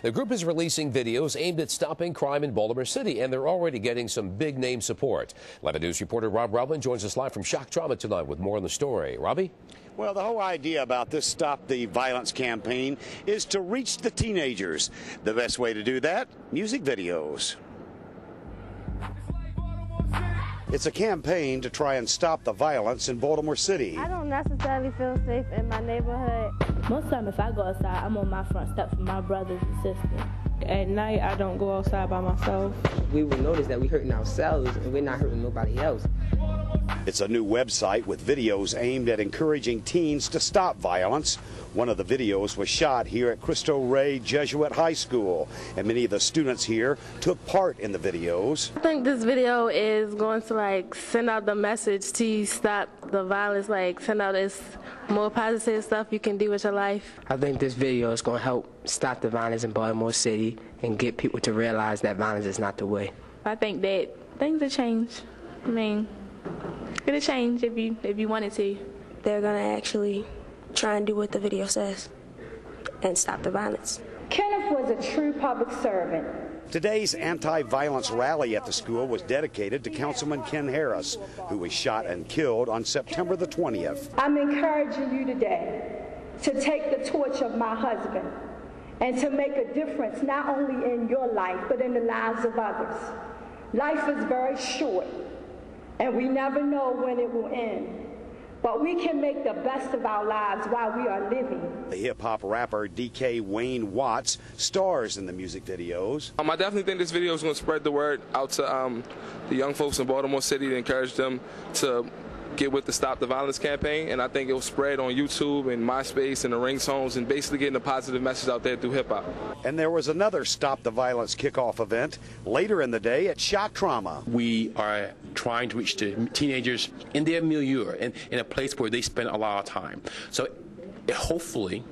The group is releasing videos aimed at stopping crime in Baltimore City, and they're already getting some big name support. 11 News reporter Rob Roblin joins us live from Shock Trauma tonight with more on the story. Robbie? Well, the whole idea about this Stop the Violence campaign is to reach the teenagers. The best way to do that? Music videos. It's a campaign to try and stop the violence in Baltimore City. I don't necessarily feel safe in my neighborhood. Most time if I go outside, I'm on my front steps with my brothers and sisters. At night, I don't go outside by myself. We will notice that we're hurting ourselves and we're not hurting nobody else. It's a new website with videos aimed at encouraging teens to stop violence. One of the videos was shot here at Cristo Rey Jesuit High School, and many of the students here took part in the videos. I think this video is going to like send out the message to stop the violence, like send out this more positive stuff you can do with your life. I think this video is going to help stop the violence in Baltimore City and get people to realize that violence is not the way. I think that things will change. I mean, it'll change if you if you wanted to. They're gonna actually try and do what the video says and stop the violence. Kenneth was a true public servant. Today's anti violence rally at the school was dedicated to Councilman Ken Harris, who was shot and killed on September the 20th. I'm encouraging you today to take the torch of my husband and to make a difference not only in your life but in the lives of others. Life is very short and we never know when it will end. But we can make the best of our lives while we are living. The hip hop rapper DK Wayne Watts stars in the music videos. Um, I definitely think this video is going to spread the word out to um, the young folks in Baltimore City to encourage them to get with the Stop the Violence campaign, and I think it will spread on YouTube and MySpace and the ringtones and basically getting a positive message out there through hip hop. And there was another Stop the Violence kickoff event later in the day at Shock Trauma. We are trying to reach the teenagers in their milieu, in, in a place where they spend a lot of time. So hopefully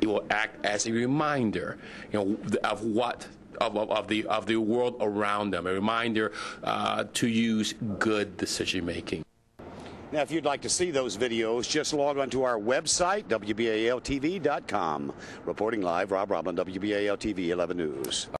it will act as a reminder, you know, of what of, of, of, the of the world around them, a reminder uh, to use good decision making. Now, if you'd like to see those videos, just log on to our website, WBALTV.com. Reporting live, Rob Roblin, WBAL TV 11 News.